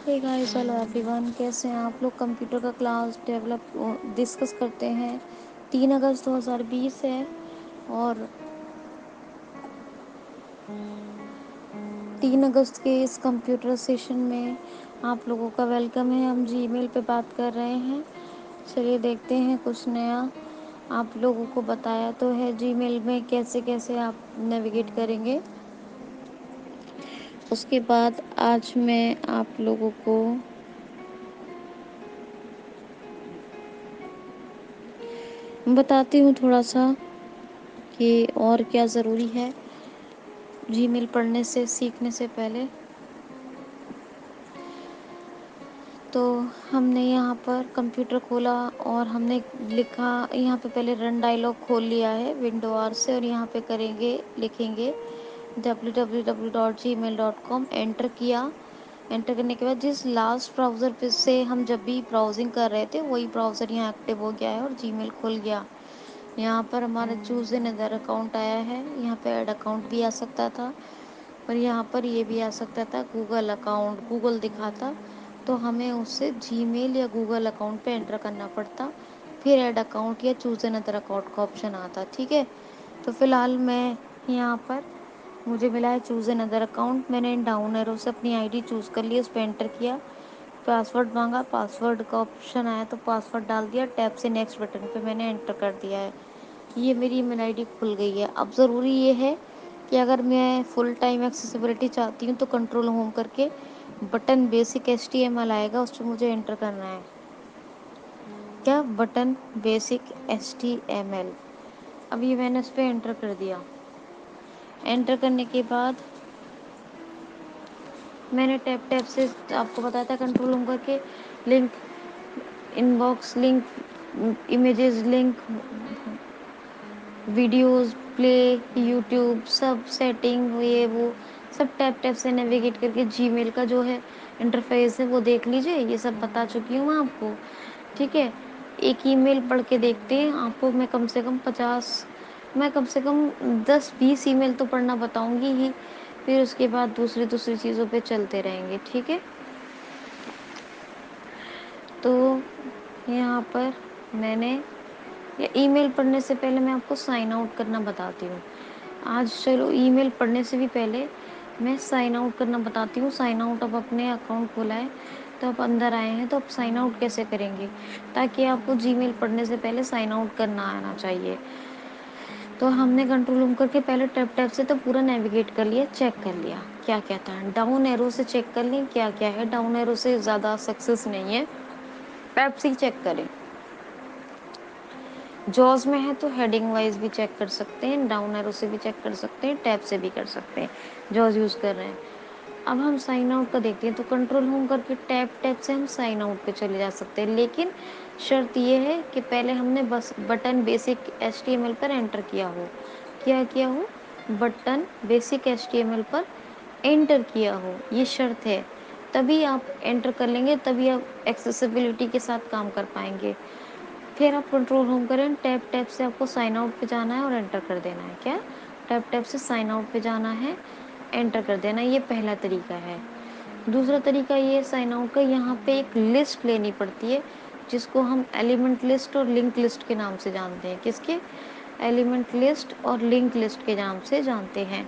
Hey guys hello everyone कैसे हैं आप लोग? कंप्यूटर का क्लास डेवलप डिस्कस करते हैं। तीन अगस्त 2020 है और तीन अगस्त के इस कंप्यूटर सेशन में आप लोगों का वेलकम है। हम जीमेल पे बात कर रहे हैं। चलिए देखते हैं कुछ नया। आप लोगों को बताया तो है जीमेल में कैसे कैसे आप नेविगेट करेंगे। उसके बाद आज मैं आप लोगों को बताती हूँ थोड़ा सा कि और क्या ज़रूरी है जीमेल पढ़ने से, सीखने से पहले। तो हमने यहाँ पर कंप्यूटर खोला और हमने लिखा, यहाँ पे पहले रन डायलॉग खोल लिया है विंडो आर से, और यहाँ पे करेंगे, लिखेंगे। www.gmail.com एंटर किया। एंटर करने के बाद जिस लास्ट ब्राउज़र पे से हम जब भी ब्राउजिंग कर रहे थे वही ब्राउज़र यहाँ एक्टिव हो गया है और जीमेल खुल गया। यहाँ पर हमारा चूज़ इन अदर अकाउंट आया है। यहाँ पे ऐड अकाउंट भी आ सकता था और यहाँ पर ये भी आ सकता था गूगल अकाउंट गूगल दिखाता तो हमें उससे जीमेल या गूगल अकाउंट पे एंटर करना पड़ता। फिर ऐड अकाउंट या चूज़ एन अदर अकाउंट का ऑप्शन आता ठीक है? तो फ़िलहाल मैं यहाँ पर मुझे मिला है चूज़ एन अदर अकाउंट मैंने डाउन एरो से अपनी आईडी चूज़ कर ली उस पर एंटर किया। पासवर्ड मांगा पासवर्ड का ऑप्शन आया तो पासवर्ड डाल दिया, टैब से नेक्स्ट बटन पे मैंने एंटर कर दिया है। ये मेरी ईमेल आईडी खुल गई है। अब ज़रूरी ये है कि अगर मैं फुल टाइम एक्सेसिबिलिटी चाहती हूँ तो कंट्रोल होम करके button basic H T M L आएगा उस पर मुझे एंटर करना है। क्या? Button basic H T M L अभी मैंने उस पर एंटर कर दिया। एंटर करने के बाद मैंने टैप टैप से आपको बताया था कंट्रोल रूम करके link inbox link images link videos play YouTube सब सेटिंग ये, वो, सब टैप टैप से नेविगेट करके जीमेल का जो है इंटरफेस है वो देख लीजिए, ये सब बता चुकी हूँ मैं आपको। ठीक है? एक ईमेल पढ़ के देखते हैं, आपको मैं कम से कम पचास मैं कम से कम दस बीस ईमेल तो पढ़ना बताऊँगी ही, फिर उसके बाद दूसरी दूसरी चीज़ों पे चलते रहेंगे, ठीक है? तो यहाँ पर मैंने, या ईमेल पढ़ने से पहले मैं आपको साइन आउट करना बताती हूँ। आज चलो ईमेल पढ़ने से भी पहले मैं साइन आउट करना बताती हूँ। साइन आउट अब अपने अकाउंट खोला है तो आप अंदर आए हैं तो आप साइन आउट कैसे करेंगे? ताकि आपको जीमेल पढ़ने से पहले साइन आउट करना आना चाहिए। तो हमने कंट्रोल रूम करके पहले टैप टैप से तो पूरा नेविगेट कर लिया चेक कर लिया। क्या क्या था? डाउन एरो से चेक कर लें, क्या क्या है? डाउन एरो से ज़्यादा सक्सेस नहीं है। टैप से चेक करें। जॉज में है तो हेडिंग वाइज भी चेक कर सकते हैं डाउन एरो से भी चेक कर सकते हैं टैप से भी कर सकते हैं। जॉज यूज़ कर रहे हैं। अब हम साइन आउट का देखते हैं तो कंट्रोल होम करके टैप टैप से हम साइन आउट पे चले जा सकते हैं। लेकिन शर्त ये है कि पहले हमने बस बटन बेसिक एच पर एंटर किया हो। क्या किया हो? बटन बेसिक एच पर एंटर किया हो। ये शर्त है। तभी आप एंटर कर लेंगे, तभी आप एक्सेसिबिलिटी के साथ काम कर पाएँगे। फिर आप कंट्रोल होम करें टैप टैप से आपको साइन आउट पे जाना है और एंटर कर देना है। क्या? टैप टैप से साइन आउट पे जाना है। एंटर कर देना, ये पहला तरीका है। दूसरा तरीका ये साइन आउट का यहाँ पे एक लिस्ट लेनी पड़ती है, जिसको हम एलिमेंट लिस्ट और लिंक लिस्ट के नाम से जानते हैं। किसके? एलिमेंट लिस्ट और लिंक लिस्ट के नाम से जानते हैं।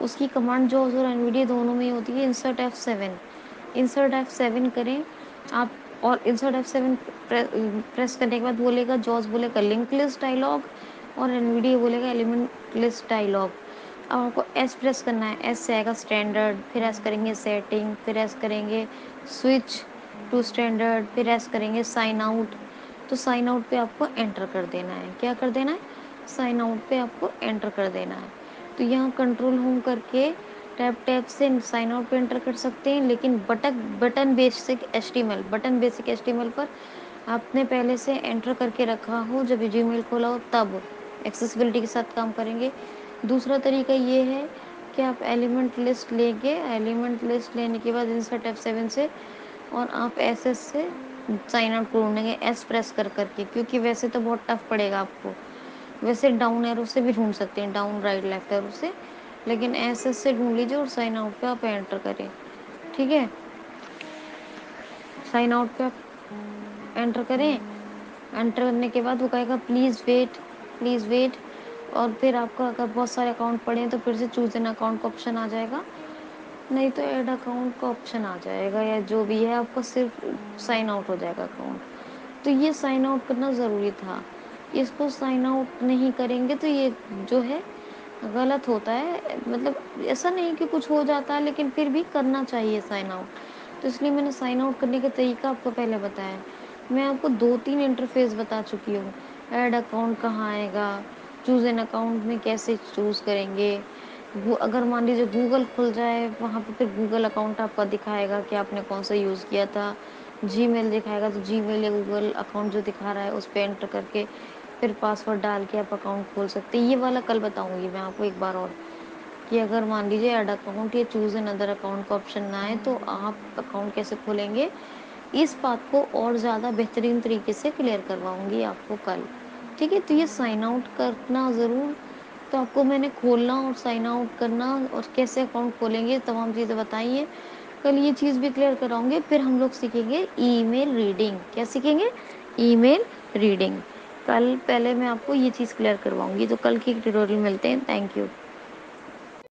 उसकी कमांड जो और एनवीडिया दोनों में होती है insert F seven insert F seven करें, आप और इंसर्ट एफ़ सेवन प्रेस करने के बाद बोलेगा जॉज बोलेगा, लिंक लिस्ट डायलॉग और एनवीडिया बोलेगा, एलिमेंट लिस्ट डायलॉग अब आपको एस प्रेस करना है. एस से आएगा स्टैंडर्ड फिर एस करेंगे सेटिंग फिर एस करेंगे स्विच टू स्टैंडर्ड फिर एस करेंगे साइन आउट तो साइन आउट पे आपको एंटर कर देना है. क्या कर देना है? साइन आउट पे आपको एंटर कर देना है. तो यहाँ कंट्रोल होम करके टैप टैप से साइन आउट पे एंटर कर सकते हैं, लेकिन बटक button basic H button basic H पर आपने पहले से एंटर करके रखा हो, जब जी खोला हो, तब एक्सेसिबिलिटी के साथ काम करेंगे. दूसरा तरीका ये है कि आप एलिमेंट लिस्ट लेंगे। एलिमेंट लिस्ट लेने के बाद इंसर्ट एफ़ सेवन से और आप एस एस से साइन आउट ढूंढेंगे एस प्रेस कर करके, क्योंकि वैसे तो बहुत टफ पड़ेगा आपको। वैसे डाउन एरो से भी ढूंढ सकते हैं डाउन राइट लेफ़्ट एरो से। लेकिन एस एस से ढूंढ लीजिए और साइन आउट पे आप एंटर करें। ठीक है? साइन आउट पे आप एंटर करें। एंटर करने के बाद वो कहेगा प्लीज़ वेट प्लीज़ वेट और फिर आपका अगर बहुत सारे अकाउंट पड़े हैं तो फिर से चूज़ एन अकाउंट का ऑप्शन आ जाएगा। नहीं तो ऐड अकाउंट का ऑप्शन आ जाएगा, या जो भी है, आपका सिर्फ़ साइन आउट हो जाएगा अकाउंट तो ये साइन आउट करना ज़रूरी था। इसको साइन आउट नहीं करेंगे तो ये जो है, गलत होता है। मतलब ऐसा नहीं कि कुछ हो जाता है, लेकिन फिर भी करना चाहिए साइन आउट तो इसलिए मैंने साइन आउट करने का तरीका आपको पहले बताया। मैं आपको दो तीन इंटरफेस बता चुकी हूँ। ऐड अकाउंट कहाँ आएगा? चूज़ एन अकाउंट में कैसे चूज़ करेंगे? अगर मान लीजिए गूगल खुल जाए, वहाँ पर फिर गूगल अकाउंट आपका दिखाएगा कि आपने कौन सा यूज़ किया था। जी मेल दिखाएगा तो जी मेल या गूगल अकाउंट जो दिखा रहा है, उस पर एंटर करके फिर पासवर्ड डाल के आप अकाउंट खोल सकते हैं। ये वाला कल बताऊँगी मैं आपको एक बार और कि अगर मान लीजिए ऐड अकाउंट या चूज़ एन अदर अकाउंट का ऑप्शन ना आए तो आप अकाउंट कैसे खोलेंगे? इस बात को और ज़्यादा बेहतरीन तरीके से क्लियर करवाऊँगी आपको कल। ठीक है तो ये साइन आउट करना ज़रूर। तो आपको मैंने खोलना और साइन आउट करना और कैसे अकाउंट खोलेंगे, तमाम चीज़ें बताइए कल ये चीज़ भी क्लियर कराऊँगे, फिर हम लोग सीखेंगे ईमेल रीडिंग क्या सीखेंगे? ईमेल रीडिंग कल पहले मैं आपको ये चीज़ क्लियर करवाऊँगी तो कल की ट्यूटोरियल मिलते हैं। Thank you